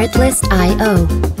Artlist.io